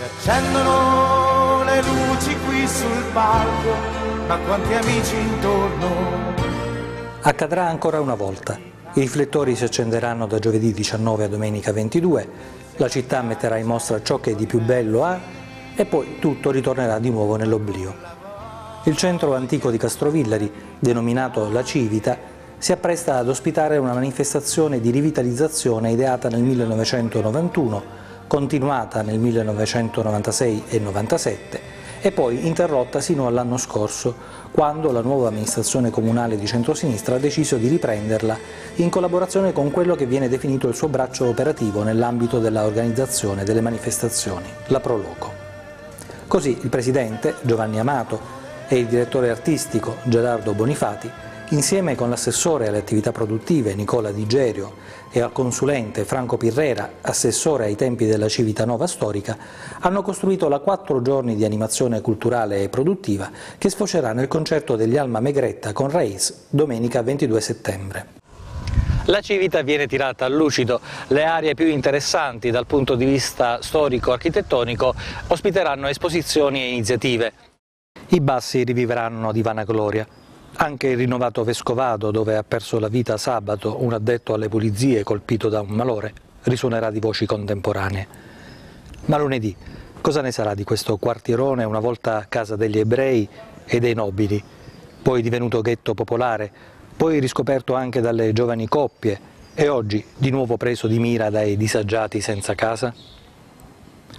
Si accendono le luci qui sul palco, ma quanti amici intorno. Accadrà ancora una volta. I riflettori si accenderanno da giovedì 19 a domenica 22, la città metterà in mostra ciò che di più bello ha e poi tutto ritornerà di nuovo nell'oblio. Il centro antico di Castrovillari, denominato La Civita, si appresta ad ospitare una manifestazione di rivitalizzazione ideata nel 1991, continuata nel 1996 e 97 e poi interrotta sino all'anno scorso, quando la nuova amministrazione comunale di centrosinistra ha deciso di riprenderla in collaborazione con quello che viene definito il suo braccio operativo nell'ambito della organizzazione delle manifestazioni, la Proloco. Così il presidente, Giovanni Amato, e il direttore artistico, Gerardo Bonifati, insieme con l'assessore alle attività produttive Nicola Di Gerio e al consulente Franco Pirrera, assessore ai tempi della Civitanova storica, hanno costruito la quattro giorni di animazione culturale e produttiva che sfocerà nel concerto degli Alma Megretta con Reis domenica 22 settembre. La Civita viene tirata a lucido, le aree più interessanti dal punto di vista storico-architettonico ospiteranno esposizioni e iniziative. I bassi rivivranno di vanagloria. Anche il rinnovato Vescovado, dove ha perso la vita sabato un addetto alle pulizie colpito da un malore, risuonerà di voci contemporanee. Ma lunedì, cosa ne sarà di questo quartierone una volta casa degli ebrei e dei nobili, poi divenuto ghetto popolare, poi riscoperto anche dalle giovani coppie e oggi di nuovo preso di mira dai disagiati senza casa?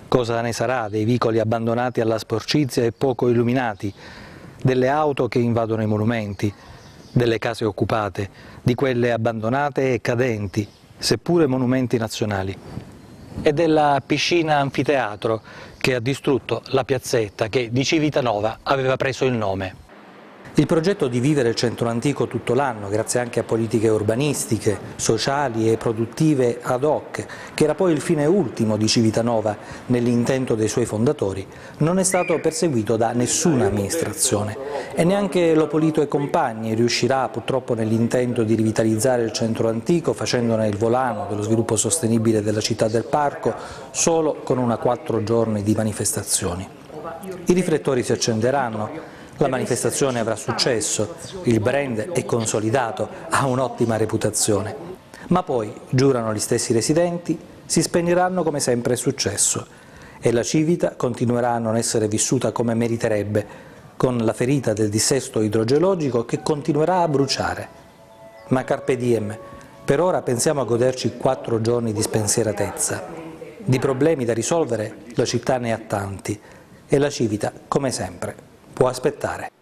Cosa ne sarà dei vicoli abbandonati alla sporcizia e poco illuminati, delle auto che invadono i monumenti, delle case occupate, di quelle abbandonate e cadenti, seppure monumenti nazionali, e della piscina anfiteatro che ha distrutto la piazzetta che di Civitanova aveva preso il nome. Il progetto di vivere il centro antico tutto l'anno, grazie anche a politiche urbanistiche, sociali e produttive ad hoc, che era poi il fine ultimo di Civitanova nell'intento dei suoi fondatori, non è stato perseguito da nessuna amministrazione e neanche Lopolito e compagni riuscirà purtroppo nell'intento di rivitalizzare il centro antico facendone il volano dello sviluppo sostenibile della città del parco solo con una quattro giorni di manifestazioni. I riflettori si accenderanno, la manifestazione avrà successo, il brand è consolidato, ha un'ottima reputazione. Ma poi, giurano gli stessi residenti, si spegneranno come sempre è successo e la Civita continuerà a non essere vissuta come meriterebbe, con la ferita del dissesto idrogeologico che continuerà a bruciare. Ma carpe diem, per ora pensiamo a goderci quattro giorni di spensieratezza. Di problemi da risolvere la città ne ha tanti e la Civita, come sempre, può aspettare.